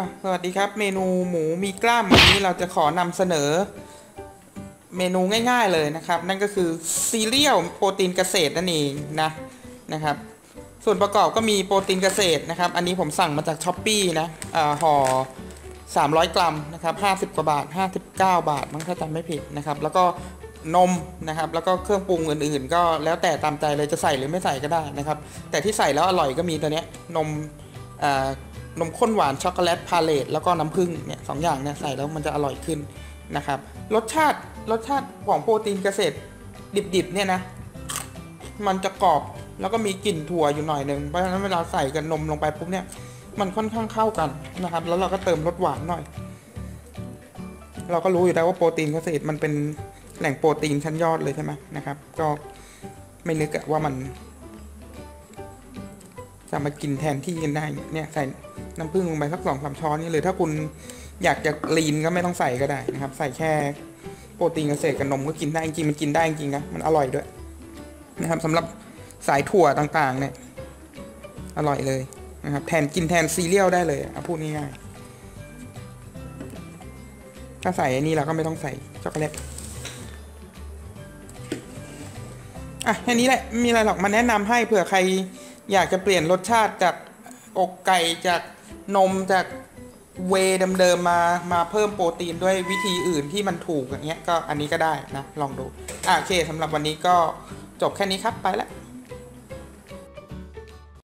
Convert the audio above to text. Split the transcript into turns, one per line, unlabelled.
าวสวัสดีครับ เมนูหมูมีกล้ามวันนี้เราจะขอนำเสนอ เมนูง่ายๆเลยนะครับ นั่นก็คือซีเรียลโปรตีนเกษตรนั่นเองนะนะครับ ส่วนประกอบก็มีโปรตีนเกษตรนะครับ อันนี้ผมสั่งมาจาก Shopee นะอาห่อ300 กรัมนะครับ50 กว่าบาท 59 บาทมั้งถ้าจำไม่ผิดนะครับ แล้วก็นมนะครับ แล้วก็เครื่องปรุงอื่นๆ ก็แล้วแต่ตามใจเลยจะใส่หรือไม่ใส่ก็ได้นะครับ แต่ที่ใส่แล้วอร่อยก็มีตัวเนี้ยนมอ่า นมข้นหวานช็อกโกแลตพาเลตแล้วก็น้ำผึ้งเนี่ยสองอย่างเนี่ยใส่แล้วมันจะอร่อยขึ้นนะครับ รสชาติรสชาติของโปรตีนเกษตรดิบๆเนี่ยนะ มันจะกรอบแล้วก็มีกลิ่นถั่วอยู่หน่อยหนึ่งเพราะฉะนั้นเวลาใส่กับนมลงไปปุ๊บเนี่ย มันค่อนข้างเข้ากันนะครับ แล้วเราก็เติมรสหวานหน่อย เราก็รู้อยู่แล้วว่าโปรตีนเกษตรมันเป็นแหล่งโปรตีนชั้นยอดเลยใช่ไหมนะครับ ก็ไม่นึกว่ามัน จะมากินแทนที่กันได้เนี่ยใส่ น้ำผึ้งลงไปสักสองสามช้อนนี่เลยถ้าคุณอยากจะลีนก็ไม่ต้องใส่ก็ได้นะครับ ใส่แค่โปรตีนเกษตรกับนมก็กินได้จริงมันกินได้จริงนะมันอร่อยด้วยนะครับสำหรับสายถั่วต่างๆ เนี่ย อร่อยเลยนะครับ แทนกินแทนซีเรียลได้เลยเอาพูดง่ายๆถ้าใส่อันนี้เราก็ไม่ต้องใส่ช็อกโกแลตอะแค่นี้แหละม่มีอะไรหรอกมาแนะนำให้เผื่อใครอยากจะเปลี่ยนรสชาติจากอกไก่จาก นมจากเวย์เดิมๆมามาเพิ่มโปรตีนด้วยวิธีอื่นที่มันถูกอย่างเงี้ยก็อันนี้ก็ได้นะ ลองดูอะโอเคสำหรับวันนี้ก็จบแค่นี้ครับไปแล้ว